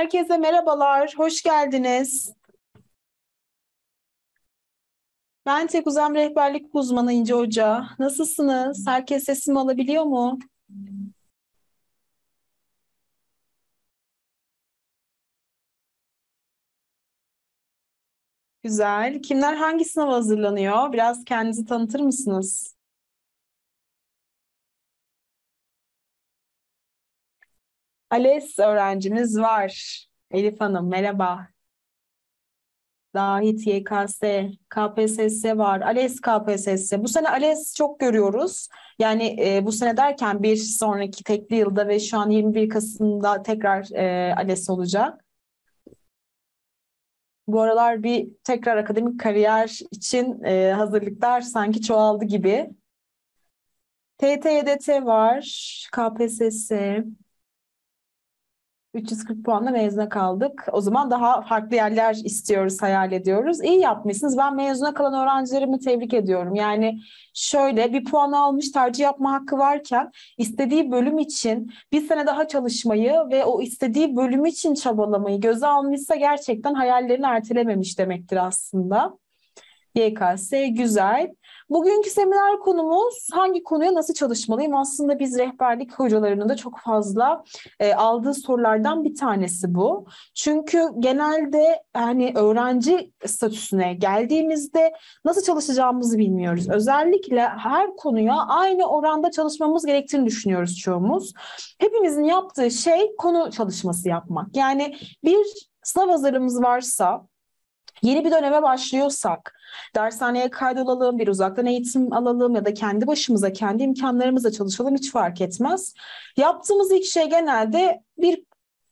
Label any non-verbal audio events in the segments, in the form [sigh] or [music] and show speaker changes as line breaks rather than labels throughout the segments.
Herkese merhabalar, hoş geldiniz. Ben Tek Uzam Rehberlik Uzmanı İnce Hoca. Nasılsınız? Herkes sesimi alabiliyor mu? Güzel. Kimler hangi sınava hazırlanıyor? Biraz kendinizi tanıtır mısınız? ALES öğrencimiz var. Elif Hanım, merhaba. Dahit YKS, KPSS var, ALES KPSS. Bu sene ALES çok görüyoruz. Yani e, bu sene derken bir sonraki tekli yılda ve şu an 21 Kasım'da tekrar e, ALES olacak. Bu aralar bir tekrar akademik kariyer için e, hazırlıklar sanki çoğaldı gibi. TYT, var, KPSS, 340 puanla mezuna kaldık. O zaman daha farklı yerler istiyoruz, hayal ediyoruz. İyi yapmışsınız. Ben mezuna kalan öğrencilerimi tebrik ediyorum. Yani şöyle bir puan almış tercih yapma hakkı varken istediği bölüm için bir sene daha çalışmayı ve o istediği bölüm için çabalamayı göze almışsa gerçekten hayallerini ertelememiş demektir aslında. YKS güzel. Bugünkü seminer konumuz hangi konuya nasıl çalışmalıyım? Aslında biz rehberlik hocalarının da çok fazla e, aldığı sorulardan bir tanesi bu. Çünkü genelde hani öğrenci statüsüne geldiğimizde nasıl çalışacağımızı bilmiyoruz. Özellikle her konuya aynı oranda çalışmamız gerektiğini düşünüyoruz çoğumuz. Hepimizin yaptığı şey konu çalışması yapmak. Yani bir sınav hazırlığımız varsa Yeni bir döneme başlıyorsak, dershaneye kaydolalım, bir uzaktan eğitim alalım ya da kendi başımıza, kendi imkanlarımızla çalışalım hiç fark etmez. Yaptığımız ilk şey genelde bir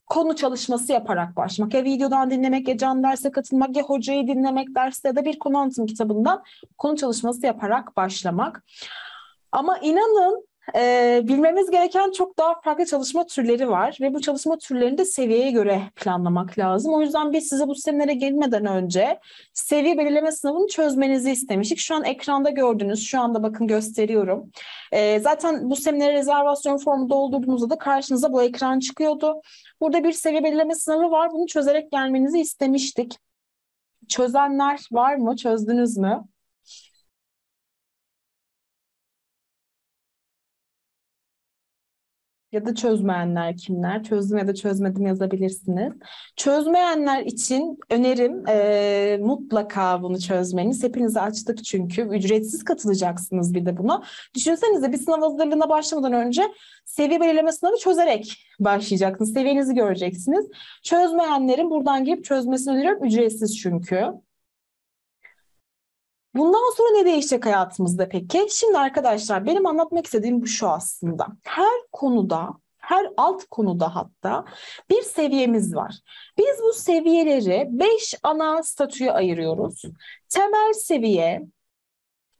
konu çalışması yaparak başlamak. Ya videodan dinlemek, ya can derse katılmak, ya hocayı dinlemek derste ya da bir konu anlatım kitabından konu çalışması yaparak başlamak. Ama inanın e, bilmemiz gereken çok daha farklı çalışma türleri var ve bu çalışma türlerini de seviyeye göre planlamak lazım. O yüzden biz size bu seminere gelmeden önce seviye belirleme sınavını çözmenizi istemiştik. Şu an ekranda gördünüz, şu anda bakın gösteriyorum. E, zaten bu seminere rezervasyon formu doldurduğunuzda da karşınıza bu ekran çıkıyordu. Burada bir seviye belirleme sınavı var. Bunu çözerek gelmenizi istemiştik. Çözenler var mı? Çözdünüz mü? Ya da çözmeyenler kimler? Çözdüm ya da çözmedim yazabilirsiniz. Çözmeyenler için önerim e, mutlaka bunu çözmeniz. Hepinizi açtık çünkü. Ücretsiz katılacaksınız bir de buna. Düşünsenize bir sınav hazırlığına başlamadan önce seviye belirleme sınavı çözerek başlayacaksınız. Seviyenizi göreceksiniz. Çözmeyenlerin buradan girip çözmesini öneriyorum. Ücretsiz çünkü. Bundan sonra ne değişecek hayatımızda peki? Şimdi arkadaşlar benim anlatmak istediğim bu şu aslında. Her konuda, her alt konuda hatta bir seviyemiz var. Biz bu seviyeleri beş ana statüye ayırıyoruz. Temel seviye,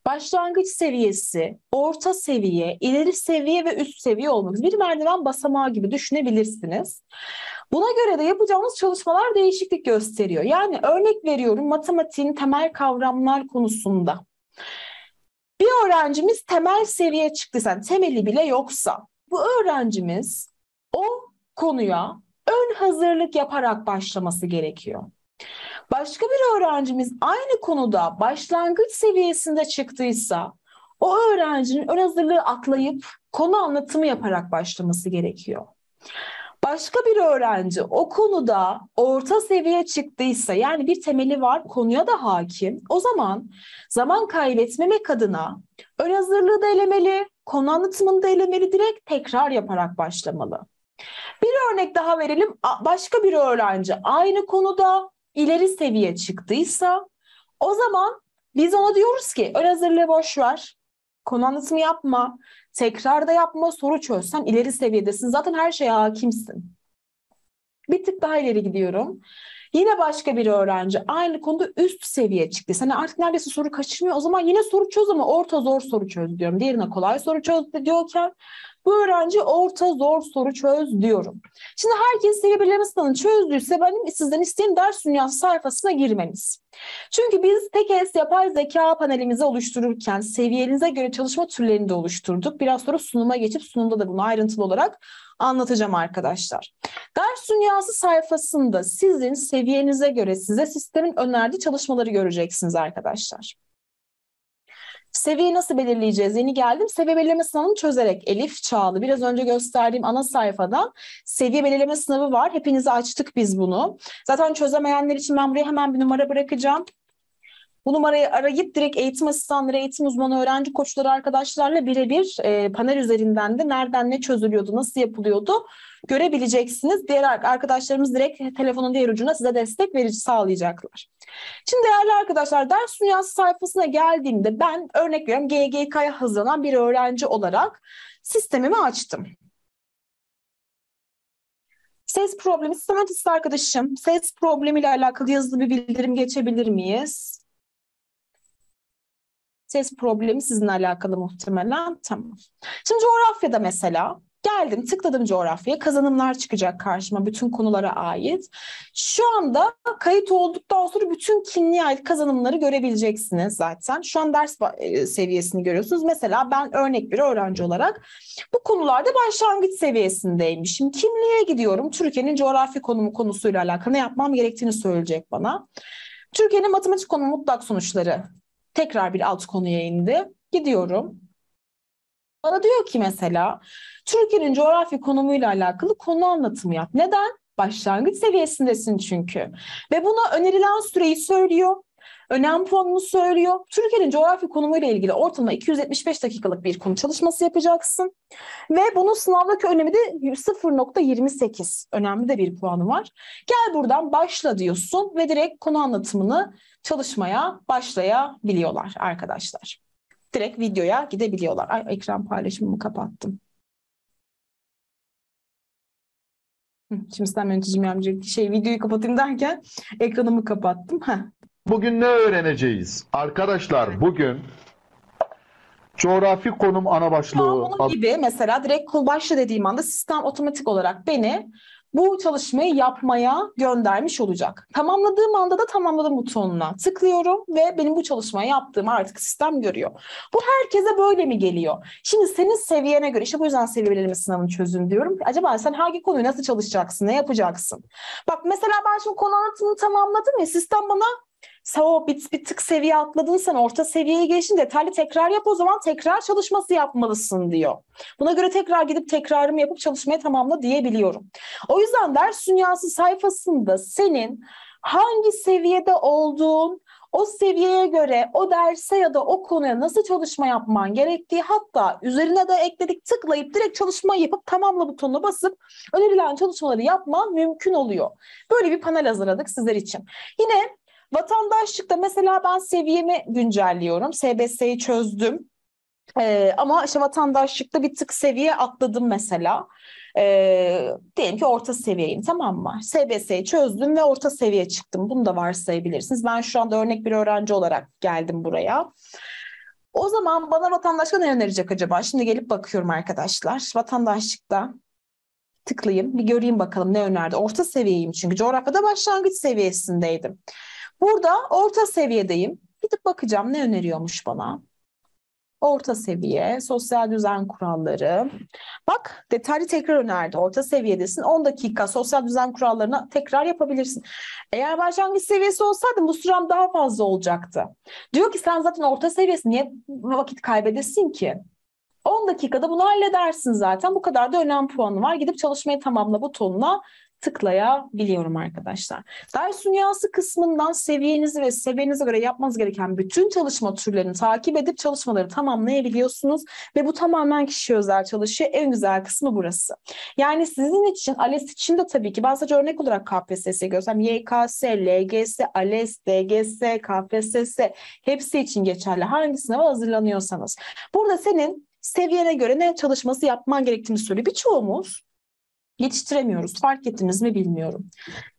başlangıç seviyesi, orta seviye, ileri seviye ve üst seviye olmak. Bir merdiven basamağı gibi düşünebilirsiniz. Buna göre de yapacağımız çalışmalar değişiklik gösteriyor. Yani örnek veriyorum matematiğin temel kavramlar konusunda. Bir öğrencimiz temel seviye çıktıysa, yani temeli bile yoksa bu öğrencimiz o konuya ön hazırlık yaparak başlaması gerekiyor. Başka bir öğrencimiz aynı konuda başlangıç seviyesinde çıktıysa o öğrencinin ön hazırlığı atlayıp konu anlatımı yaparak başlaması gerekiyor. Başka bir öğrenci o konuda orta seviye çıktıysa yani bir temeli var konuya da hakim o zaman zaman kaybetmemek adına ön hazırlığı da elemeli, konu anlatımını da elemeli direkt tekrar yaparak başlamalı. Bir örnek daha verelim. Başka bir öğrenci aynı konuda ileri seviye çıktıysa o zaman biz ona diyoruz ki ön hazırlığı boş ver. Konu anlatımı yapma. Tekrar da yapma. Soru çözsen ileri seviyedesin. Zaten her şeye hakimsin. Bir tık daha ileri gidiyorum. Yine başka bir öğrenci aynı konuda üst seviye çıktı. Hani artık neredeyse soru kaçırmıyor. O zaman yine soru çöz ama orta zor soru çöz diyorum. Diğerine kolay soru çöz diyorken bu öğrenci orta zor soru çöz diyorum. Şimdi herkes seviye belirleme sınavını çözdüyse benim sizden isteğim ders dünyası sayfasına girmeniz. Çünkü biz TEKES yapay zeka panelimizi oluştururken seviyenize göre çalışma türlerini de oluşturduk. Biraz sonra sunuma geçip sunumda da bunu ayrıntılı olarak anlatacağım arkadaşlar. Ders dünyası sayfasında sizin seviyenize göre size sistemin önerdiği çalışmaları göreceksiniz arkadaşlar. Seviyeyi nasıl belirleyeceğiz? Yeni geldim. Seviye belirleme sınavını çözerek Elif Çağlı biraz önce gösterdiğim ana sayfadan seviye belirleme sınavı var. Hepinize açtık biz bunu. Zaten çözemeyenler için ben buraya hemen bir numara bırakacağım. Bu numarayı arayıp direkt eğitim asistanları, eğitim uzmanı, öğrenci koçları arkadaşlarla birebir e, panel üzerinden de nereden ne çözülüyordu, nasıl yapılıyordu görebileceksiniz. Diğer arkadaşlarımız direkt telefonun diğer ucuna size destek verici sağlayacaklar. Şimdi değerli arkadaşlar ders dünyası sayfasına geldiğimde ben örnek veriyorum GGK'ya hazırlanan bir öğrenci olarak sistemimi açtım. Ses problemi, sistematist arkadaşım, ses problemiyle alakalı yazılı bir bildirim geçebilir miyiz? Ses problemi sizinle alakalı muhtemelen. Tamam. Şimdi coğrafyada mesela Geldim, tıkladım coğrafyaya. Kazanımlar çıkacak karşıma bütün konulara ait. Şu anda kayıt olduktan sonra bütün kimliğe ait kazanımları görebileceksiniz zaten. Şu an ders e, seviyesini görüyorsunuz. Mesela ben örnek bir öğrenci olarak bu konularda başlangıç seviyesindeymişim. Kimliğe gidiyorum. Türkiye'nin coğrafi konumu konusuyla alakalı ne yapmam gerektiğini söyleyecek bana. Türkiye'nin matematik konumu mutlak sonuçları tekrar bir alt konuya indi. Gidiyorum. Bana diyor ki mesela Türkiye'nin coğrafi konumuyla alakalı konu anlatımı yap. Neden? Başlangıç seviyesindesin çünkü. Ve buna önerilen süreyi söylüyor. Önem puanını söylüyor. Türkiye'nin coğrafi konumuyla ilgili ortalama 275 dakikalık bir konu çalışması yapacaksın. Ve bunun sınavdaki önemi de 0.28. Önemli de bir puanı var. Gel buradan başla diyorsun ve direkt konu anlatımını çalışmaya başlayabiliyorlar arkadaşlar direkt videoya gidebiliyorlar. Ay ekran paylaşımımı kapattım. Şimdi sen yöneticim yardımcı şey videoyu kapatayım derken ekranımı kapattım. Heh.
Bugün ne öğreneceğiz? Arkadaşlar bugün coğrafi konum ana başlığı.
Bunun gibi mesela direkt kul başla dediğim anda sistem otomatik olarak beni bu çalışmayı yapmaya göndermiş olacak. Tamamladığım anda da tamamladım butonuna tıklıyorum ve benim bu çalışmayı yaptığımı artık sistem görüyor. Bu herkese böyle mi geliyor? Şimdi senin seviyene göre işte bu yüzden seviye belirleme sınavını çözün diyorum. Acaba sen hangi konuyu nasıl çalışacaksın, ne yapacaksın? Bak mesela ben şimdi konu anlatımını tamamladım ya sistem bana Sao bir, bir tık seviye atladın sen orta seviyeye geçin detaylı tekrar yap o zaman tekrar çalışması yapmalısın diyor. Buna göre tekrar gidip tekrarımı yapıp çalışmayı tamamla diyebiliyorum. O yüzden ders dünyası sayfasında senin hangi seviyede olduğun, o seviyeye göre o derse ya da o konuya nasıl çalışma yapman gerektiği hatta üzerine de ekledik tıklayıp direkt çalışma yapıp tamamla butonuna basıp önerilen çalışmaları yapman mümkün oluyor. Böyle bir panel hazırladık sizler için. Yine Vatandaşlıkta mesela ben seviyemi güncelliyorum. SBS'yi çözdüm. Ee, ama işte vatandaşlıkta bir tık seviye atladım mesela. Ee, diyelim ki orta seviyeyim tamam mı? SBS'yi çözdüm ve orta seviye çıktım. Bunu da varsayabilirsiniz. Ben şu anda örnek bir öğrenci olarak geldim buraya. O zaman bana vatandaşlıkta ne önerecek acaba? Şimdi gelip bakıyorum arkadaşlar. Vatandaşlıkta tıklayayım bir göreyim bakalım ne önerdi. Orta seviyeyim çünkü coğrafyada başlangıç seviyesindeydim. Burada orta seviyedeyim. Gidip bakacağım ne öneriyormuş bana. Orta seviye, sosyal düzen kuralları. Bak detaylı tekrar önerdi. Orta seviyedesin. 10 dakika sosyal düzen kurallarını tekrar yapabilirsin. Eğer başlangıç seviyesi olsaydım bu sürem daha fazla olacaktı. Diyor ki sen zaten orta seviyesi niye vakit kaybedesin ki? 10 dakikada bunu halledersin zaten. Bu kadar da önem puanı var. Gidip çalışmayı tamamla butonuna tıklayabiliyorum arkadaşlar. Ders dünyası kısmından seviyenizi ve seviyenize göre yapmanız gereken bütün çalışma türlerini takip edip çalışmaları tamamlayabiliyorsunuz ve bu tamamen kişi özel çalışıyor. En güzel kısmı burası. Yani sizin için, ALES için de tabii ki ben sadece örnek olarak KPSS'yi göstereyim. YKS, LGS, ALES, DGS, KPSS hepsi için geçerli. Hangi sınava hazırlanıyorsanız. Burada senin seviyene göre ne çalışması yapman gerektiğini söylüyor. Birçoğumuz yetiştiremiyoruz. Fark ettiniz mi bilmiyorum.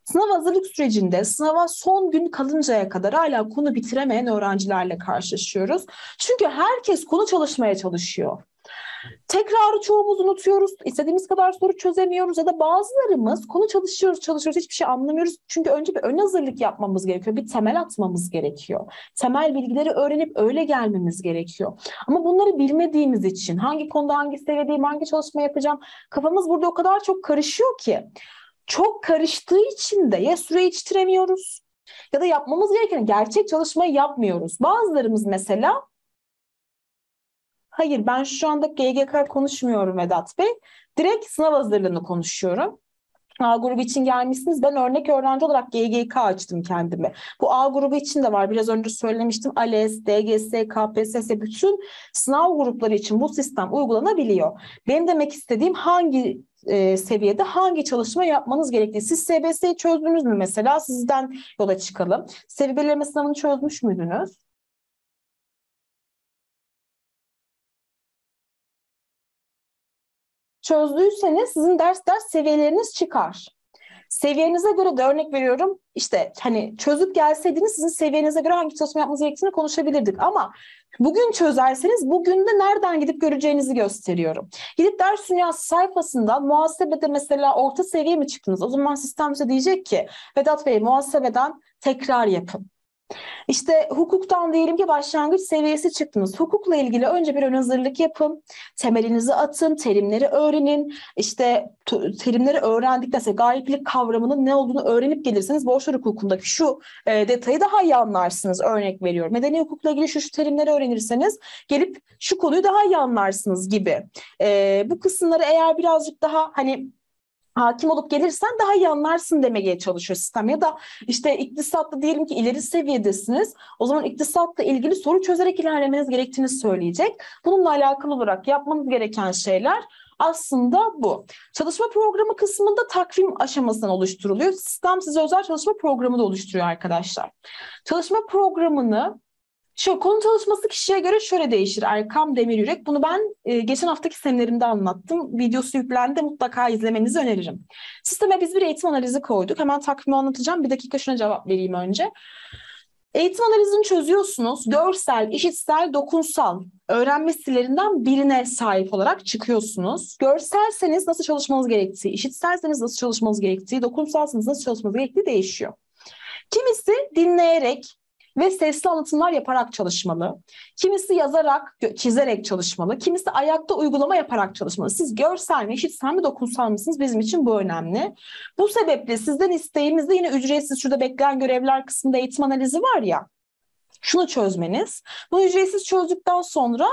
Sınav hazırlık sürecinde sınava son gün kalıncaya kadar hala konu bitiremeyen öğrencilerle karşılaşıyoruz. Çünkü herkes konu çalışmaya çalışıyor. Tekrarı çoğumuz unutuyoruz. İstediğimiz kadar soru çözemiyoruz ya da bazılarımız konu çalışıyoruz, çalışıyoruz, hiçbir şey anlamıyoruz. Çünkü önce bir ön hazırlık yapmamız gerekiyor. Bir temel atmamız gerekiyor. Temel bilgileri öğrenip öyle gelmemiz gerekiyor. Ama bunları bilmediğimiz için hangi konuda hangi seviyedeyim, hangi çalışma yapacağım kafamız burada o kadar çok karışıyor ki çok karıştığı için de ya süre yetiştiremiyoruz ya da yapmamız gereken gerçek çalışmayı yapmıyoruz. Bazılarımız mesela hayır ben şu anda GGK konuşmuyorum Vedat Bey. Direkt sınav hazırlığını konuşuyorum. A grubu için gelmişsiniz. Ben örnek öğrenci olarak GGK açtım kendime. Bu A grubu için de var. Biraz önce söylemiştim. ALES, DGS, KPSS bütün sınav grupları için bu sistem uygulanabiliyor. Benim demek istediğim hangi e, seviyede hangi çalışma yapmanız gerektiği. Siz SBS'yi çözdünüz mü mesela? Sizden yola çıkalım. Seviye sınavını çözmüş müydünüz? Çözdüyseniz sizin ders ders seviyeleriniz çıkar. Seviyenize göre de örnek veriyorum işte hani çözüp gelseydiniz sizin seviyenize göre hangi çalışma yapmanız gerektiğini konuşabilirdik ama bugün çözerseniz bugün de nereden gidip göreceğinizi gösteriyorum. Gidip ders dünyası sayfasında muhasebede mesela orta seviye mi çıktınız? O zaman sistem size diyecek ki Vedat Bey muhasebeden tekrar yapın. İşte hukuktan diyelim ki başlangıç seviyesi çıktınız. Hukukla ilgili önce bir ön hazırlık yapın. Temelinizi atın, terimleri öğrenin. İşte terimleri öğrendikten sonra gayiplik kavramının ne olduğunu öğrenip gelirseniz borçlar hukukundaki şu e, detayı daha iyi anlarsınız. Örnek veriyorum. Medeni hukukla ilgili şu şu terimleri öğrenirseniz gelip şu konuyu daha iyi anlarsınız gibi. E, bu kısımları eğer birazcık daha hani hakim olup gelirsen daha iyi anlarsın demeye çalışıyor sistem. Ya da işte iktisatta diyelim ki ileri seviyedesiniz. O zaman iktisatla ilgili soru çözerek ilerlemeniz gerektiğini söyleyecek. Bununla alakalı olarak yapmanız gereken şeyler aslında bu. Çalışma programı kısmında takvim aşamasından oluşturuluyor. Sistem size özel çalışma programı da oluşturuyor arkadaşlar. Çalışma programını şu konu çalışması kişiye göre şöyle değişir Erkam Demiryürek. Bunu ben e, geçen haftaki seminerimde anlattım. Videosu yüklendi mutlaka izlemenizi öneririm. Sisteme biz bir eğitim analizi koyduk. Hemen takvimi anlatacağım. Bir dakika şuna cevap vereyim önce. Eğitim analizini çözüyorsunuz. Görsel, işitsel, dokunsal öğrenme stillerinden birine sahip olarak çıkıyorsunuz. Görselseniz nasıl çalışmanız gerektiği, işitselseniz nasıl çalışmanız gerektiği, dokunsalsanız nasıl çalışmanız gerektiği değişiyor. Kimisi dinleyerek, ve sesli anlatımlar yaparak çalışmalı. Kimisi yazarak, çizerek çalışmalı. Kimisi ayakta uygulama yaparak çalışmalı. Siz görsel mi, işitsel mi, dokunsal mısınız? Bizim için bu önemli. Bu sebeple sizden isteğimiz de yine ücretsiz şurada bekleyen görevler kısmında eğitim analizi var ya. Şunu çözmeniz. Bu ücretsiz çözdükten sonra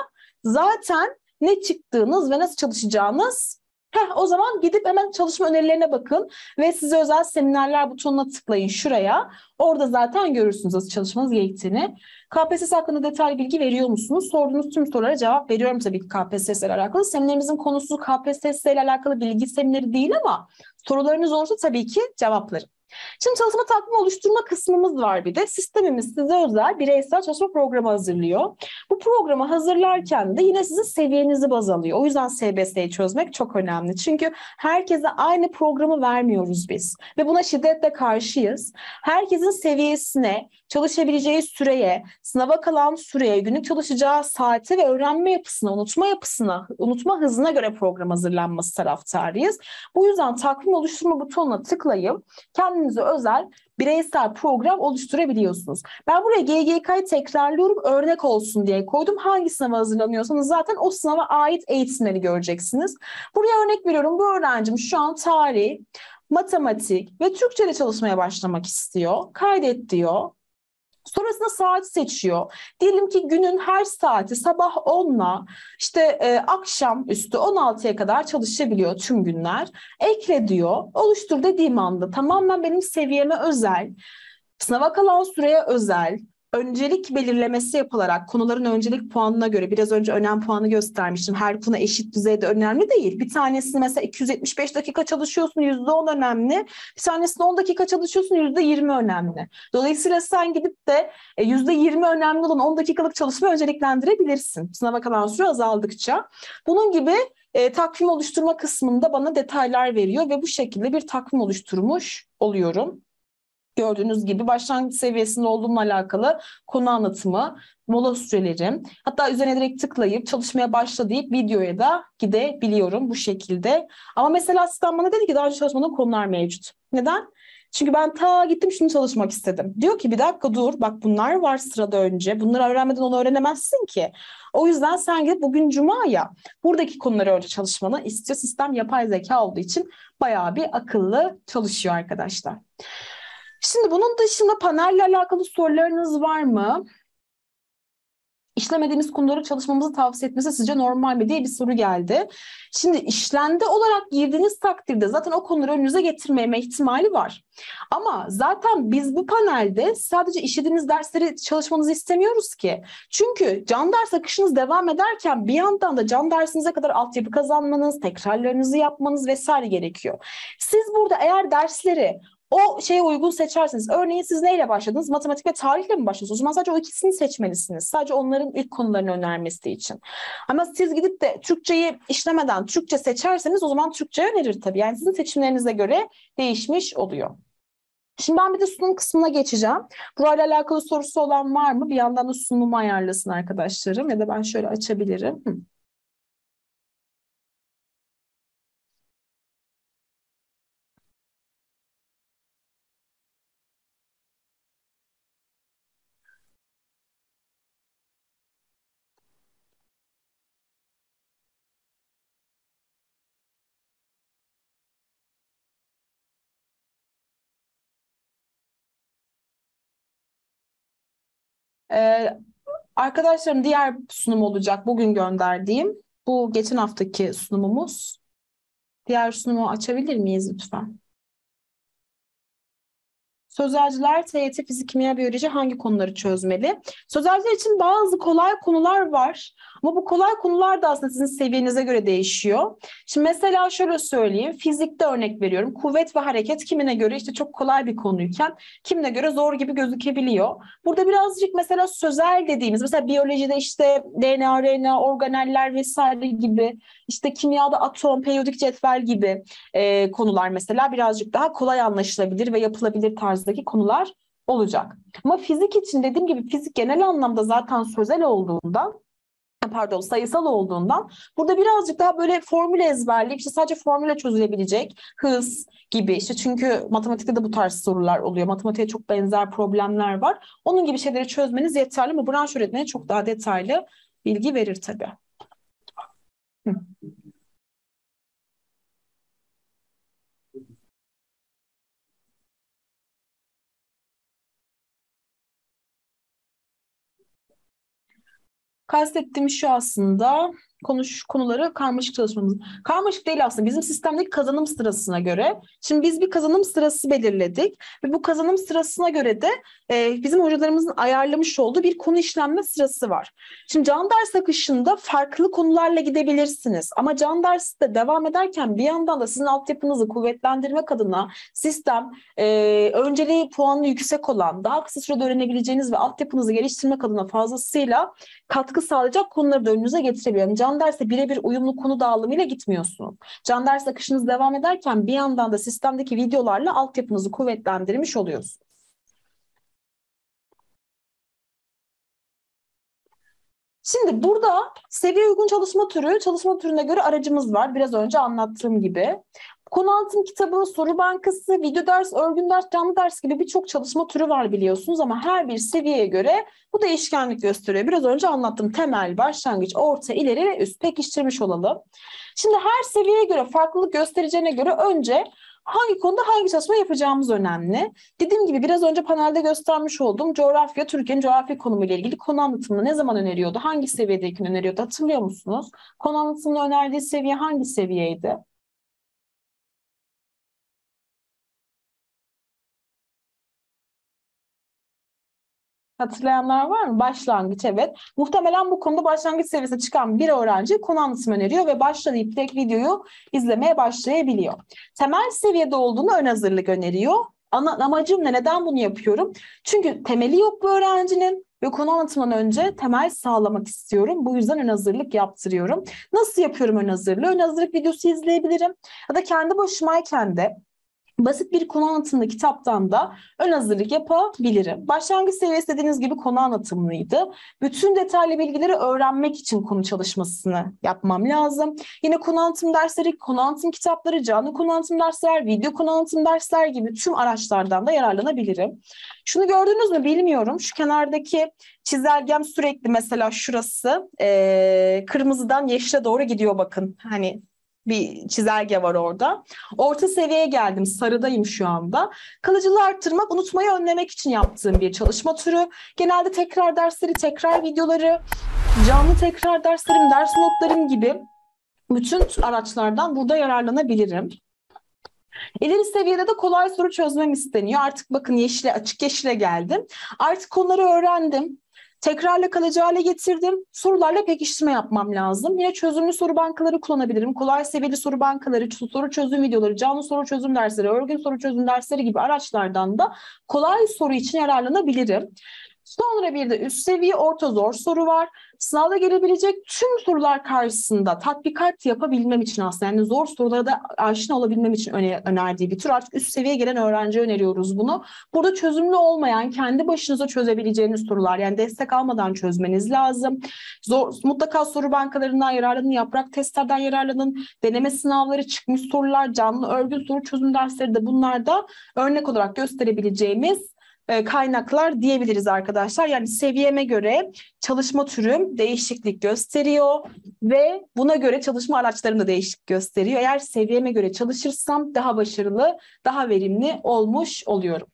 zaten ne çıktığınız ve nasıl çalışacağınız Heh, o zaman gidip hemen çalışma önerilerine bakın ve size özel seminerler butonuna tıklayın şuraya. Orada zaten görürsünüz nasıl çalışmanız gerektiğini. KPSS hakkında detaylı bilgi veriyor musunuz? Sorduğunuz tüm sorulara cevap veriyorum tabii ki KPSS ile alakalı. Seminerimizin konusu KPSS ile alakalı bilgi semineri değil ama sorularınız olursa tabii ki cevaplarım. Şimdi çalışma takvimi oluşturma kısmımız var bir de. Sistemimiz size özel bireysel çalışma programı hazırlıyor. Bu programı hazırlarken de yine sizin seviyenizi baz alıyor. O yüzden SBS'yi çözmek çok önemli. Çünkü herkese aynı programı vermiyoruz biz. Ve buna şiddetle karşıyız. Herkesin seviyesine, çalışabileceği süreye, sınava kalan süreye, günlük çalışacağı saate ve öğrenme yapısına, unutma yapısına, unutma hızına göre program hazırlanması taraftarıyız. Bu yüzden takvim oluşturma butonuna tıklayıp kendinize özel bireysel program oluşturabiliyorsunuz. Ben buraya GGK'yı tekrarlıyorum örnek olsun diye koydum. Hangi sınava hazırlanıyorsanız zaten o sınava ait eğitimleri göreceksiniz. Buraya örnek veriyorum. Bu öğrencim şu an tarih, matematik ve Türkçe'de çalışmaya başlamak istiyor. Kaydet diyor. Sonrasında saat seçiyor. Diyelim ki günün her saati sabah 10'la işte e, akşam üstü 16'ya kadar çalışabiliyor tüm günler. Ekle diyor. Oluştur dediğim anda tamamen benim seviyeme özel, sınava kalan süreye özel, öncelik belirlemesi yapılarak konuların öncelik puanına göre biraz önce önem puanı göstermiştim. Her konu eşit düzeyde önemli değil. Bir tanesini mesela 275 dakika çalışıyorsun %10 önemli. Bir tanesini 10 dakika çalışıyorsun %20 önemli. Dolayısıyla sen gidip de %20 e, önemli olan 10 dakikalık çalışma önceliklendirebilirsin. Sınava kalan süre azaldıkça. Bunun gibi e, takvim oluşturma kısmında bana detaylar veriyor ve bu şekilde bir takvim oluşturmuş oluyorum. Gördüğünüz gibi başlangıç seviyesinde olduğumla alakalı konu anlatımı, mola sürelerim. Hatta üzerine direkt tıklayıp çalışmaya başla deyip videoya da gidebiliyorum bu şekilde. Ama mesela sistem bana dedi ki daha önce çalışmadığım konular mevcut. Neden? Çünkü ben ta gittim şunu çalışmak istedim. Diyor ki bir dakika dur bak bunlar var sırada önce. Bunları öğrenmeden onu öğrenemezsin ki. O yüzden sen gidip bugün cuma ya buradaki konuları önce çalışmanı istiyor. Sistem yapay zeka olduğu için bayağı bir akıllı çalışıyor arkadaşlar. Şimdi bunun dışında panelle alakalı sorularınız var mı? işlemediğimiz konuları çalışmamızı tavsiye etmesi sizce normal mi diye bir soru geldi. Şimdi işlendi olarak girdiğiniz takdirde zaten o konuları önünüze getirmeme ihtimali var. Ama zaten biz bu panelde sadece işlediğiniz dersleri çalışmanızı istemiyoruz ki. Çünkü can ders akışınız devam ederken bir yandan da can dersinize kadar altyapı kazanmanız, tekrarlarınızı yapmanız vesaire gerekiyor. Siz burada eğer dersleri o şeye uygun seçersiniz. Örneğin siz neyle başladınız? Matematik ve tarihle mi başladınız? O zaman sadece o ikisini seçmelisiniz. Sadece onların ilk konularını önermesi için. Ama siz gidip de Türkçeyi işlemeden Türkçe seçerseniz o zaman Türkçe önerir tabii. Yani sizin seçimlerinize göre değişmiş oluyor. Şimdi ben bir de sunum kısmına geçeceğim. Burayla alakalı sorusu olan var mı? Bir yandan da sunumu ayarlasın arkadaşlarım ya da ben şöyle açabilirim. Hı. Ee, arkadaşlarım diğer sunum olacak bugün gönderdiğim. Bu geçen haftaki sunumumuz. Diğer sunumu açabilir miyiz lütfen? Sözelciler TYT Fizik, Kimya, Biyoloji hangi konuları çözmeli? Sözelciler için bazı kolay konular var. Ama bu kolay konular da aslında sizin seviyenize göre değişiyor. Şimdi mesela şöyle söyleyeyim. Fizikte örnek veriyorum. Kuvvet ve hareket kimine göre işte çok kolay bir konuyken kimine göre zor gibi gözükebiliyor. Burada birazcık mesela sözel dediğimiz mesela biyolojide işte DNA, RNA, organeller vesaire gibi işte kimyada atom, periyodik cetvel gibi e, konular mesela birazcık daha kolay anlaşılabilir ve yapılabilir tarzdaki konular olacak. Ama fizik için dediğim gibi fizik genel anlamda zaten sözel olduğundan pardon sayısal olduğundan burada birazcık daha böyle formül ezberleyip işte sadece formüle çözülebilecek hız gibi işte çünkü matematikte de bu tarz sorular oluyor. Matematiğe çok benzer problemler var. Onun gibi şeyleri çözmeniz yeterli ama branş öğretmeni çok daha detaylı bilgi verir tabii. Kastettiğim şu aslında konuş konuları karmaşık çalışmamız. Karmaşık değil aslında bizim sistemdeki kazanım sırasına göre. Şimdi biz bir kazanım sırası belirledik ve bu kazanım sırasına göre de e, bizim hocalarımızın ayarlamış olduğu bir konu işlenme sırası var. Şimdi can ders akışında farklı konularla gidebilirsiniz ama can derste devam ederken bir yandan da sizin altyapınızı kuvvetlendirmek adına sistem e, önceliği puanı yüksek olan daha kısa sürede öğrenebileceğiniz ve altyapınızı geliştirmek adına fazlasıyla katkı sağlayacak konuları da önünüze getirebiliyor. Yani can derse birebir uyumlu konu dağılımıyla gitmiyorsunuz. Can ders akışınız devam ederken bir yandan da sistemdeki videolarla altyapınızı kuvvetlendirmiş oluyorsunuz. Şimdi burada seviye uygun çalışma türü, çalışma türüne göre aracımız var. Biraz önce anlattığım gibi. Konu anlatım kitabı, soru bankası, video ders, örgün ders, canlı ders gibi birçok çalışma türü var biliyorsunuz ama her bir seviyeye göre bu değişkenlik gösteriyor. Biraz önce anlattım temel, başlangıç, orta, ileri ve üst pekiştirmiş olalım. Şimdi her seviyeye göre farklılık göstereceğine göre önce hangi konuda hangi çalışma yapacağımız önemli. Dediğim gibi biraz önce panelde göstermiş olduğum coğrafya, Türkiye'nin coğrafya konumu ile ilgili konu anlatımını ne zaman öneriyordu, hangi seviyedeki öneriyordu hatırlıyor musunuz? Konu anlatımını önerdiği seviye hangi seviyeydi? Hatırlayanlar var mı? Başlangıç evet. Muhtemelen bu konuda başlangıç seviyesine çıkan bir öğrenci konu anlatım öneriyor ve başlayıp direkt videoyu izlemeye başlayabiliyor. Temel seviyede olduğunu ön hazırlık öneriyor. Ana, amacım ne? Neden bunu yapıyorum? Çünkü temeli yok bu öğrencinin ve konu anlatımdan önce temel sağlamak istiyorum. Bu yüzden ön hazırlık yaptırıyorum. Nasıl yapıyorum ön hazırlığı? Ön hazırlık videosu izleyebilirim. Ya da kendi başımayken de Basit bir konu anlatımlı kitaptan da ön hazırlık yapabilirim. Başlangıç seviyesi dediğiniz gibi konu anlatımlıydı. Bütün detaylı bilgileri öğrenmek için konu çalışmasını yapmam lazım. Yine konu anlatım dersleri, konu anlatım kitapları, canlı konu anlatım dersler, video konu anlatım dersler gibi tüm araçlardan da yararlanabilirim. Şunu gördünüz mü bilmiyorum. Şu kenardaki çizelgem sürekli mesela şurası e, kırmızıdan yeşile doğru gidiyor bakın. Hani bir çizelge var orada. Orta seviyeye geldim. Sarıdayım şu anda. Kalıcılığı arttırmak, unutmayı önlemek için yaptığım bir çalışma türü. Genelde tekrar dersleri, tekrar videoları, canlı tekrar derslerim, ders notlarım gibi bütün araçlardan burada yararlanabilirim. İleri seviyede de kolay soru çözmem isteniyor. Artık bakın yeşile, açık yeşile geldim. Artık konuları öğrendim. Tekrarla kalıcı hale getirdim. Sorularla pekiştirme yapmam lazım. Yine çözümlü soru bankaları kullanabilirim. Kolay seviyeli soru bankaları, soru çözüm videoları, canlı soru çözüm dersleri, örgün soru çözüm dersleri gibi araçlardan da kolay soru için yararlanabilirim. Sonra bir de üst seviye orta zor soru var. Sınavda gelebilecek tüm sorular karşısında tatbikat yapabilmem için aslında yani zor sorulara da aşina olabilmem için önerdiği bir tür. Artık üst seviyeye gelen öğrenci öneriyoruz bunu. Burada çözümlü olmayan, kendi başınıza çözebileceğiniz sorular yani destek almadan çözmeniz lazım. Zor, mutlaka soru bankalarından yararlanın, yaprak testlerden yararlanın, deneme sınavları, çıkmış sorular, canlı örgün soru çözüm dersleri de bunlar da örnek olarak gösterebileceğimiz e, kaynaklar diyebiliriz arkadaşlar. Yani seviyeme göre çalışma türüm değişiklik gösteriyor ve buna göre çalışma araçlarım da değişiklik gösteriyor. Eğer seviyeme göre çalışırsam daha başarılı, daha verimli olmuş oluyorum.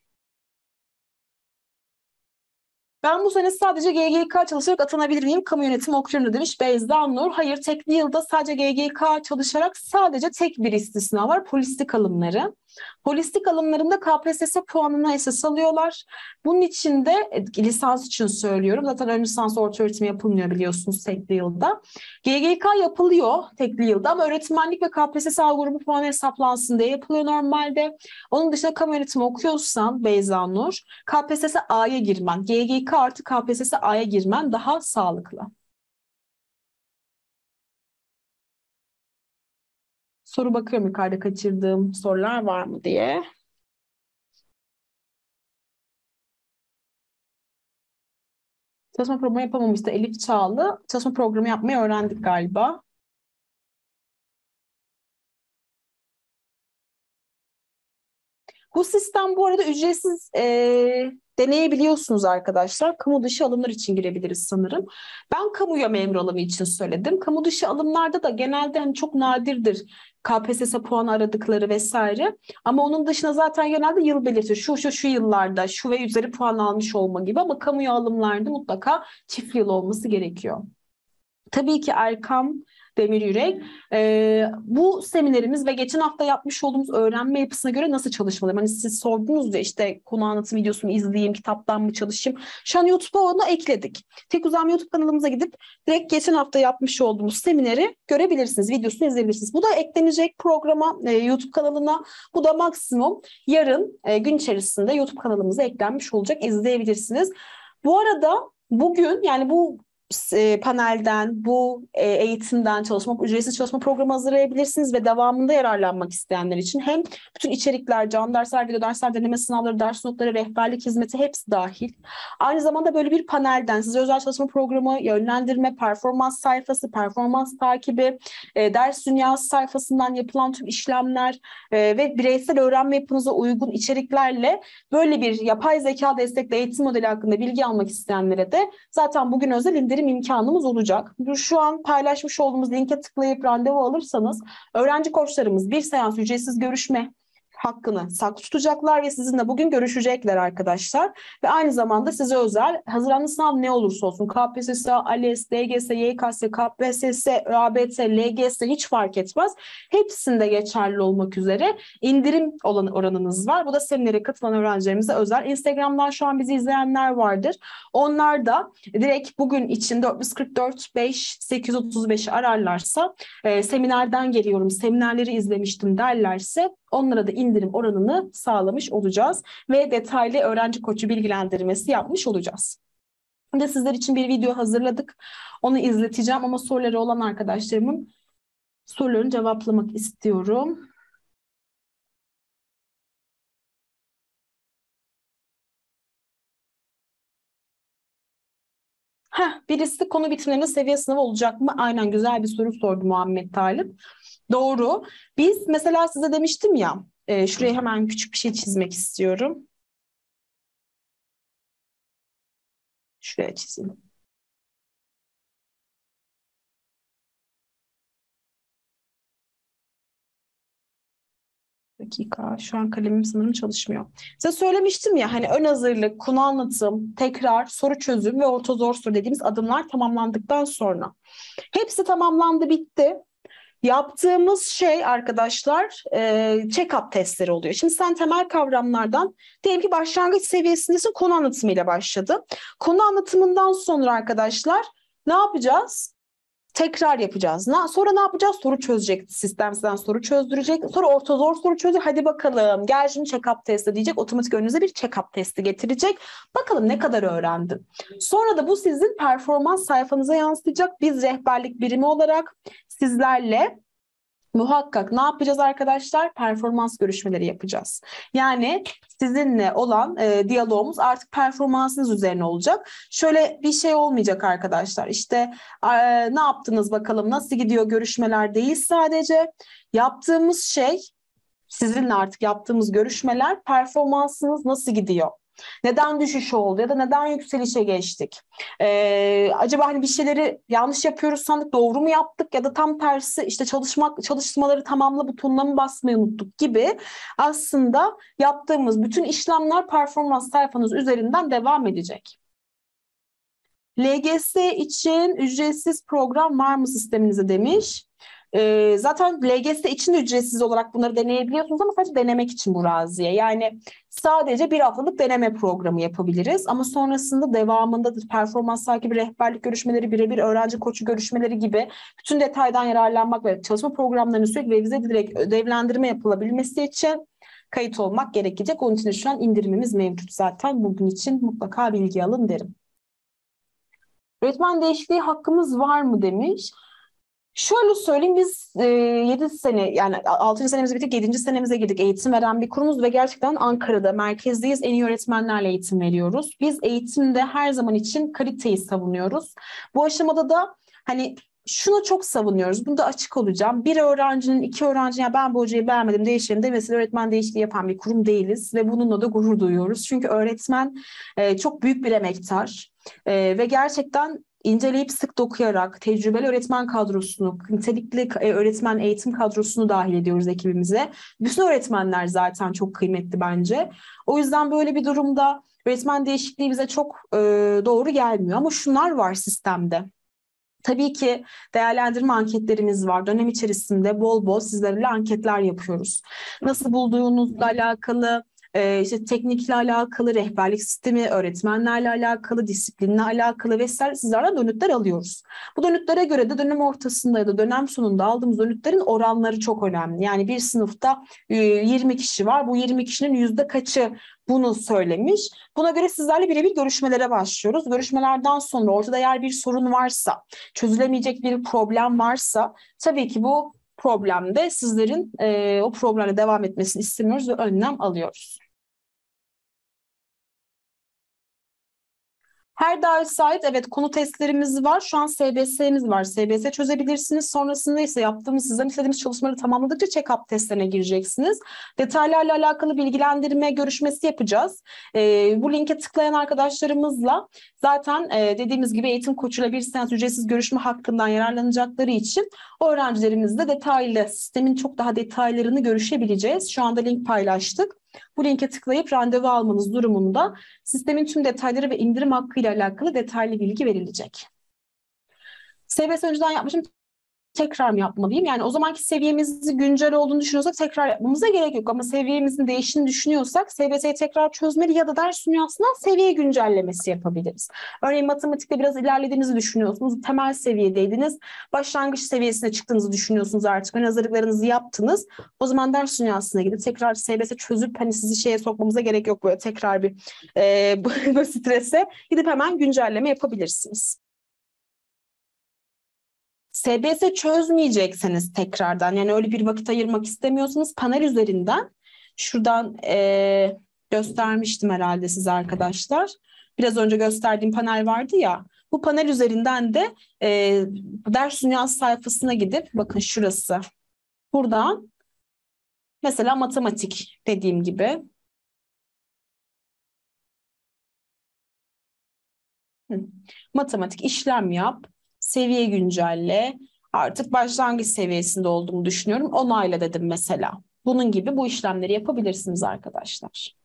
Ben bu sene sadece GGK çalışarak atanabilir miyim? Kamu yönetimi okuyorum demiş Beyza Nur. Hayır tekli yılda sadece GGK çalışarak sadece tek bir istisna var. Polislik alımları. Holistik alımlarında KPSS puanına esas alıyorlar. Bunun için de e, lisans için söylüyorum. Zaten ön lisans orta öğretim yapılmıyor biliyorsunuz tekli yılda. GGK yapılıyor tekli yılda ama öğretmenlik ve KPSS A grubu puanı hesaplansın diye yapılıyor normalde. Onun dışında kamu yönetimi okuyorsan Beyza Nur, KPSS A'ya girmen, GGK artı KPSS A'ya girmen daha sağlıklı. Soru bakıyorum yukarıda kaçırdığım sorular var mı diye. Çalışma programı yapamamıştı Elif Çağlı. Çalışma programı yapmayı öğrendik galiba. Bu sistem bu arada ücretsiz e, deneyebiliyorsunuz arkadaşlar. Kamu dışı alımlar için girebiliriz sanırım. Ben kamuya memur alımı için söyledim. Kamu dışı alımlarda da genelde hani çok nadirdir KPSS puanı aradıkları vesaire. Ama onun dışında zaten genelde yıl belirtiyor. Şu şu şu yıllarda şu ve üzeri puan almış olma gibi ama kamuya alımlarda mutlaka çift yıl olması gerekiyor. Tabii ki Erkam Demir Yürek. E, bu seminerimiz ve geçen hafta yapmış olduğumuz öğrenme yapısına göre nasıl çalışmalıyım? Hani siz sordunuz ya işte konu anlatım videosunu izleyeyim, kitaptan mı çalışayım? Şu an YouTube'a onu ekledik. Tek Uzam YouTube kanalımıza gidip direkt geçen hafta yapmış olduğumuz semineri görebilirsiniz. Videosunu izleyebilirsiniz. Bu da eklenecek programa e, YouTube kanalına. Bu da maksimum yarın e, gün içerisinde YouTube kanalımıza eklenmiş olacak. İzleyebilirsiniz. Bu arada bugün yani bu e, panelden, bu e, eğitimden çalışma, ücretsiz çalışma programı hazırlayabilirsiniz ve devamında yararlanmak isteyenler için hem bütün içerikler, can dersler, video dersler, deneme sınavları, ders notları, rehberlik hizmeti hepsi dahil. Aynı zamanda böyle bir panelden size özel çalışma programı, yönlendirme, performans sayfası, performans takibi, e, ders dünyası sayfasından yapılan tüm işlemler ve bireysel öğrenme yapınıza uygun içeriklerle böyle bir yapay zeka destekli eğitim modeli hakkında bilgi almak isteyenlere de zaten bugün özel indirim indirim imkanımız olacak. Şu an paylaşmış olduğumuz linke tıklayıp randevu alırsanız öğrenci koçlarımız bir seans ücretsiz görüşme hakkını saklı tutacaklar ve sizinle bugün görüşecekler arkadaşlar. Ve aynı zamanda size özel hazırlanan sınav ne olursa olsun KPSS, ALES, DGS, YKS, KPSS, ÖABT, LGS hiç fark etmez. Hepsinde geçerli olmak üzere indirim olan oranınız var. Bu da seminere katılan öğrencilerimize özel. Instagram'dan şu an bizi izleyenler vardır. Onlar da direkt bugün için 444 5 835'i ararlarsa e, seminerden geliyorum, seminerleri izlemiştim derlerse onlara da indirim indirim oranını sağlamış olacağız ve detaylı öğrenci koçu bilgilendirmesi yapmış olacağız. Şimdi sizler için bir video hazırladık. Onu izleteceğim ama soruları olan arkadaşlarımın sorularını cevaplamak istiyorum. Heh, birisi konu bitimlerinin seviye sınavı olacak mı? Aynen güzel bir soru sordu Muhammed Talip. Doğru. Biz mesela size demiştim ya e, şuraya hemen küçük bir şey çizmek istiyorum. Şuraya çizeyim. dakika. Şu an kalemim sanırım çalışmıyor. Size söylemiştim ya hani ön hazırlık, konu anlatım, tekrar, soru çözüm ve orta zor soru dediğimiz adımlar tamamlandıktan sonra. Hepsi tamamlandı, bitti. Yaptığımız şey arkadaşlar e, check-up testleri oluyor. Şimdi sen temel kavramlardan diyelim ki başlangıç seviyesindesin konu anlatımıyla başladı. Konu anlatımından sonra arkadaşlar ne yapacağız? Tekrar yapacağız. Na, sonra ne yapacağız? Soru çözecek. Sistem sizden soru çözdürecek. Sonra orta zor soru çözecek. Hadi bakalım gel şimdi check-up testi diyecek. Otomatik önünüze bir check-up testi getirecek. Bakalım ne kadar öğrendin. Sonra da bu sizin performans sayfanıza yansıyacak. Biz rehberlik birimi olarak sizlerle muhakkak ne yapacağız arkadaşlar? Performans görüşmeleri yapacağız. Yani sizinle olan e, diyalogumuz artık performansınız üzerine olacak. Şöyle bir şey olmayacak arkadaşlar. İşte e, ne yaptınız bakalım nasıl gidiyor görüşmeler değil sadece. Yaptığımız şey sizinle artık yaptığımız görüşmeler performansınız nasıl gidiyor? Neden düşüş oldu ya da neden yükselişe geçtik? Ee, acaba hani bir şeyleri yanlış yapıyoruz sandık doğru mu yaptık ya da tam tersi işte çalışmak çalışmaları tamamla butonuna mı basmayı unuttuk gibi aslında yaptığımız bütün işlemler performans sayfanız üzerinden devam edecek. LGS için ücretsiz program var mı sisteminize demiş. E, zaten LGS için ücretsiz olarak bunları deneyebiliyorsunuz ama sadece denemek için bu raziye. Yani sadece bir haftalık deneme programı yapabiliriz ama sonrasında devamında performans takibi, rehberlik görüşmeleri, birebir öğrenci koçu görüşmeleri gibi bütün detaydan yararlanmak ve çalışma programlarını sürekli revize edilerek ödevlendirme yapılabilmesi için kayıt olmak gerekecek. Onun için şu an indirimimiz mevcut zaten. Bugün için mutlaka bilgi alın derim. Öğretmen değişikliği hakkımız var mı demiş. Şöyle söyleyeyim biz e, 7 sene yani 6. senemizi bitirdik 7. senemize girdik eğitim veren bir kurumuz ve gerçekten Ankara'da merkezdeyiz en iyi öğretmenlerle eğitim veriyoruz. Biz eğitimde her zaman için kaliteyi savunuyoruz. Bu aşamada da hani şunu çok savunuyoruz. Bunda açık olacağım. Bir öğrencinin, iki öğrencinin ya ben bu hocayı beğenmedim değiştirelim demesiyle öğretmen değişikliği yapan bir kurum değiliz ve bununla da gurur duyuyoruz. Çünkü öğretmen e, çok büyük bir emektar e, ve gerçekten inceleyip sık dokuyarak tecrübeli öğretmen kadrosunu, nitelikli e, öğretmen eğitim kadrosunu dahil ediyoruz ekibimize. Bütün öğretmenler zaten çok kıymetli bence. O yüzden böyle bir durumda öğretmen değişikliği bize çok e, doğru gelmiyor ama şunlar var sistemde. Tabii ki değerlendirme anketlerimiz var. Dönem içerisinde bol bol sizlerle anketler yapıyoruz. Nasıl bulduğunuzla alakalı, e, işte teknikle alakalı, rehberlik sistemi, öğretmenlerle alakalı, disiplinle alakalı vesaire sizlerden dönütler alıyoruz. Bu dönütlere göre de dönem ortasında ya da dönem sonunda aldığımız dönütlerin oranları çok önemli. Yani bir sınıfta 20 kişi var. Bu 20 kişinin yüzde kaçı bunu söylemiş. Buna göre sizlerle birebir görüşmelere başlıyoruz. Görüşmelerden sonra ortada eğer bir sorun varsa, çözülemeyecek bir problem varsa tabii ki bu problemde sizlerin e, o problemle devam etmesini istemiyoruz ve önlem alıyoruz. Her dahil sait evet konu testlerimiz var. Şu an SBS'miz var. SBS çözebilirsiniz. Sonrasında ise yaptığımız sizden istediğimiz çalışmaları tamamladıkça check-up testlerine gireceksiniz. Detaylarla alakalı bilgilendirme görüşmesi yapacağız. E, bu linke tıklayan arkadaşlarımızla zaten e, dediğimiz gibi eğitim koçuyla bir seans ücretsiz görüşme hakkından yararlanacakları için öğrencilerimizle detaylı sistemin çok daha detaylarını görüşebileceğiz. Şu anda link paylaştık. Bu linke tıklayıp randevu almanız durumunda sistemin tüm detayları ve indirim hakkı ile alakalı detaylı bilgi verilecek. SBS önceden yapmışım tekrar mı yapmalıyım? Yani o zamanki seviyemiz güncel olduğunu düşünüyorsak tekrar yapmamıza gerek yok. Ama seviyemizin değiştiğini düşünüyorsak SBS'yi tekrar çözmeli ya da ders dünyasından seviye güncellemesi yapabiliriz. Örneğin matematikte biraz ilerlediğinizi düşünüyorsunuz. Temel seviyedeydiniz. Başlangıç seviyesine çıktığınızı düşünüyorsunuz artık. Ön hazırlıklarınızı yaptınız. O zaman ders dünyasına gidip tekrar SBS çözüp hani sizi şeye sokmamıza gerek yok böyle tekrar bir e, [laughs] bu strese gidip hemen güncelleme yapabilirsiniz. SBS çözmeyecekseniz tekrardan yani öyle bir vakit ayırmak istemiyorsanız panel üzerinden şuradan e, göstermiştim herhalde size arkadaşlar. Biraz önce gösterdiğim panel vardı ya Bu panel üzerinden de e, ders dünyası sayfasına gidip bakın şurası. Buradan mesela matematik dediğim gibi matematik işlem yap, seviye güncelle. Artık başlangıç seviyesinde olduğumu düşünüyorum. Onayla dedim mesela. Bunun gibi bu işlemleri yapabilirsiniz arkadaşlar.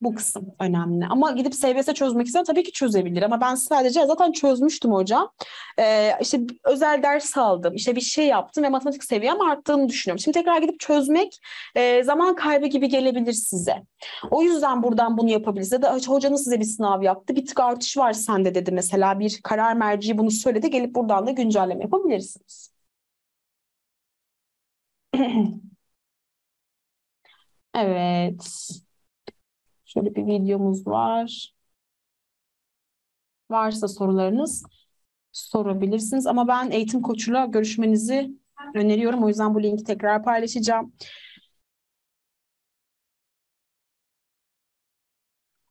Bu kısım önemli. Ama gidip SBS çözmek isteyen tabii ki çözebilir. Ama ben sadece zaten çözmüştüm hocam. Ee, işte özel ders aldım. işte bir şey yaptım ve matematik seviyem arttığını düşünüyorum. Şimdi tekrar gidip çözmek e, zaman kaybı gibi gelebilir size. O yüzden buradan bunu yapabilirsiniz. Ya da hocanız size bir sınav yaptı. Bir tık artış var sende dedi mesela. Bir karar merci bunu söyledi. Gelip buradan da güncelleme yapabilirsiniz. [clears throat] Evet. Şöyle bir videomuz var. Varsa sorularınız sorabilirsiniz. Ama ben eğitim koçuyla görüşmenizi öneriyorum. O yüzden bu linki tekrar paylaşacağım.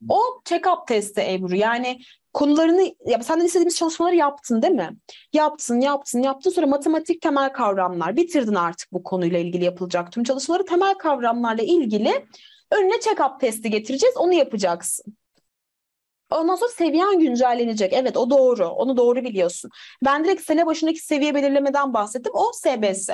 O check-up testi Ebru. Yani konularını, ya senden istediğimiz çalışmaları yaptın değil mi? Yaptın, yaptın, yaptın. Sonra matematik temel kavramlar. Bitirdin artık bu konuyla ilgili yapılacak tüm çalışmaları. Temel kavramlarla ilgili önüne check-up testi getireceğiz. Onu yapacaksın. Ondan sonra seviyen güncellenecek. Evet o doğru. Onu doğru biliyorsun. Ben direkt sene başındaki seviye belirlemeden bahsettim. O SBS.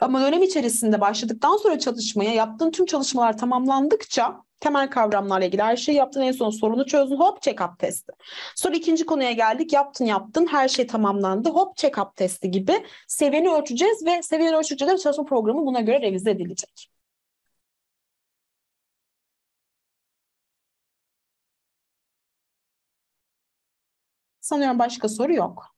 Ama dönem içerisinde başladıktan sonra çalışmaya yaptığın tüm çalışmalar tamamlandıkça temel kavramlarla ilgili her şeyi yaptın en son sorunu çözdün hop check-up testi. Sonra ikinci konuya geldik yaptın yaptın her şey tamamlandı hop check-up testi gibi seviyeni ölçeceğiz ve seviyeni ölçükçe de çalışma programı buna göre revize edilecek. Sanıyorum başka soru yok.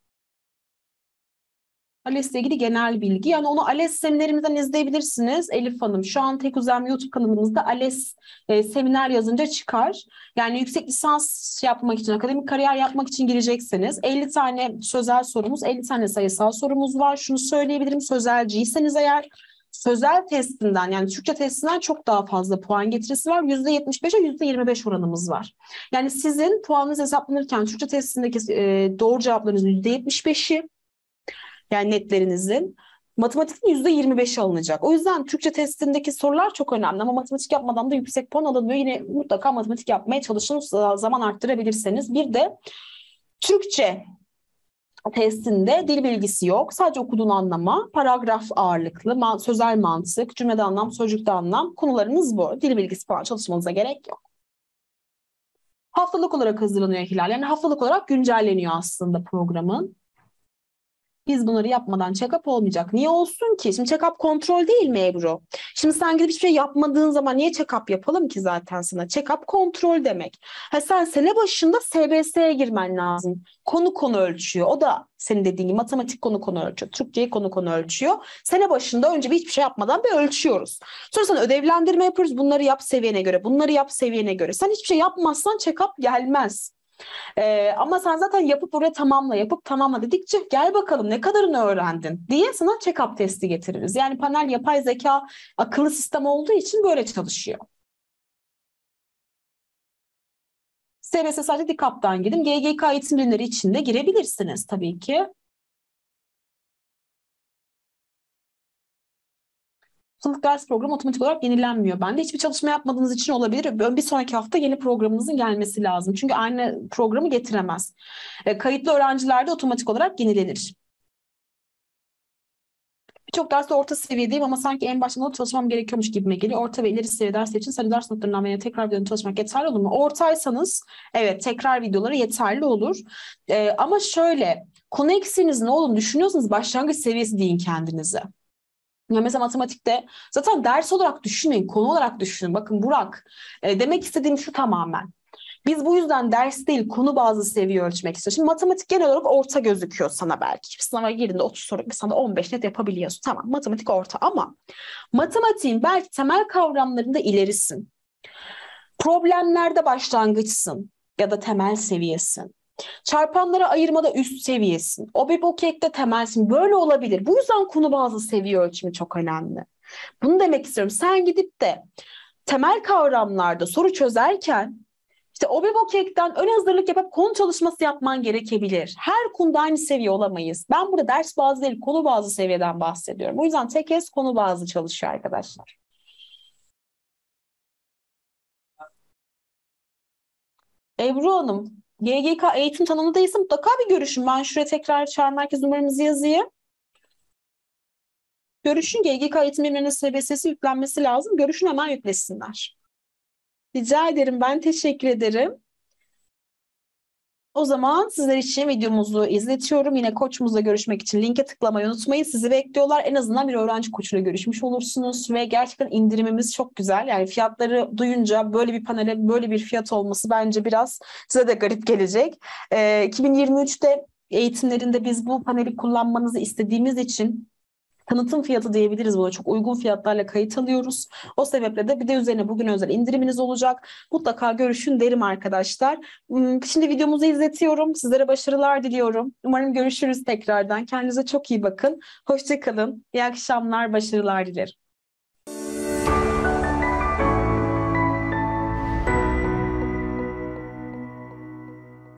ALES ile ilgili genel bilgi. Yani onu ALES seminerimizden izleyebilirsiniz Elif Hanım. Şu an Tek Uzam YouTube kanalımızda ALES e, seminer yazınca çıkar. Yani yüksek lisans yapmak için, akademik kariyer yapmak için girecekseniz 50 tane sözel sorumuz, 50 tane sayısal sorumuz var. Şunu söyleyebilirim, sözelciyseniz eğer sözel testinden yani Türkçe testinden çok daha fazla puan getirisi var. %75'e %25 oranımız var. Yani sizin puanınız hesaplanırken Türkçe testindeki e, doğru cevaplarınızın %75'i yani netlerinizin matematikte %25 alınacak. O yüzden Türkçe testindeki sorular çok önemli ama matematik yapmadan da yüksek puan alınmıyor. Yine mutlaka matematik yapmaya çalışın zaman arttırabilirseniz. Bir de Türkçe testinde dil bilgisi yok. Sadece okuduğun anlama, paragraf ağırlıklı, man sözel mantık, cümlede anlam, sözcükte anlam konularınız bu. Dil bilgisi falan çalışmanıza gerek yok. Haftalık olarak hazırlanıyor Hilal. Yani haftalık olarak güncelleniyor aslında programın. Biz bunları yapmadan check-up olmayacak. Niye olsun ki? Şimdi check-up kontrol değil mi Ebru? Şimdi sen gidip hiçbir şey yapmadığın zaman niye check-up yapalım ki zaten sana? Check-up kontrol demek. Ha sen sene başında SBS'ye girmen lazım. Konu konu ölçüyor. O da senin dediğin gibi matematik konu konu ölçüyor. Türkçeyi konu konu ölçüyor. Sene başında önce bir hiçbir şey yapmadan bir ölçüyoruz. Sonra sana ödevlendirme yapıyoruz. Bunları yap seviyene göre. Bunları yap seviyene göre. Sen hiçbir şey yapmazsan check-up gelmez. Ee, ama sen zaten yapıp oraya tamamla, yapıp tamamla dedikçe gel bakalım ne kadarını öğrendin diye sana check-up testi getiririz. Yani panel yapay zeka akıllı sistem olduğu için böyle çalışıyor. SBS sadece DİKAP'tan gidin. GGK eğitim bilimleri içinde girebilirsiniz tabii ki. Haftalık ders programı otomatik olarak yenilenmiyor bende. Hiçbir çalışma yapmadığınız için olabilir. Bir sonraki hafta yeni programınızın gelmesi lazım. Çünkü aynı programı getiremez. E, kayıtlı öğrencilerde otomatik olarak yenilenir. Birçok derste orta seviyedeyim ama sanki en başta çalışmam gerekiyormuş gibime geliyor. Orta ve ileri seviye dersler için sadece ders notlarından veya tekrar videoları çalışmak yeterli olur mu? Ortaysanız evet tekrar videoları yeterli olur. Ee, ama şöyle konu eksiğiniz ne olduğunu düşünüyorsanız başlangıç seviyesi deyin kendinize. Ya mesela matematikte zaten ders olarak düşünmeyin, konu olarak düşünün. Bakın Burak, e, demek istediğim şu tamamen. Biz bu yüzden ders değil konu bazı seviye ölçmek istiyoruz. Şimdi matematik genel olarak orta gözüküyor sana belki. Bir sınava girdiğinde 30 soru sana 15 net yapabiliyorsun. Tamam matematik orta ama matematiğin belki temel kavramlarında ilerisin. Problemlerde başlangıçsın ya da temel seviyesin. Çarpanlara ayırmada üst seviyesin. O bir bokekte temelsin. Böyle olabilir. Bu yüzden konu bazı seviye ölçümü çok önemli. Bunu demek istiyorum. Sen gidip de temel kavramlarda soru çözerken İşte OBİBOKEK'ten ön hazırlık yapıp konu çalışması yapman gerekebilir. Her konuda aynı seviye olamayız. Ben burada ders bazı değil, konu bazı seviyeden bahsediyorum. O yüzden tek kez konu bazı çalışıyor arkadaşlar. Ebru Hanım, GGK eğitim tanımı mutlaka bir görüşün. Ben şuraya tekrar çağrı merkez numaramızı yazayım. Görüşün GGK eğitim birimlerine SBS'si yüklenmesi lazım. Görüşün hemen yüklesinler. Rica ederim. Ben teşekkür ederim. O zaman sizler için videomuzu izletiyorum. Yine koçumuzla görüşmek için linke tıklamayı unutmayın. Sizi bekliyorlar. En azından bir öğrenci koçuyla görüşmüş olursunuz ve gerçekten indirimimiz çok güzel. Yani fiyatları duyunca böyle bir panele böyle bir fiyat olması bence biraz size de garip gelecek. Ee, 2023'te eğitimlerinde biz bu paneli kullanmanızı istediğimiz için tanıtım fiyatı diyebiliriz buna. Çok uygun fiyatlarla kayıt alıyoruz. O sebeple de bir de üzerine bugün özel indiriminiz olacak. Mutlaka görüşün derim arkadaşlar. Hmm, Şimdi videomuzu izletiyorum. Sizlere başarılar diliyorum. Umarım görüşürüz tekrardan. Kendinize çok iyi bakın. Hoşçakalın. İyi akşamlar, başarılar dilerim.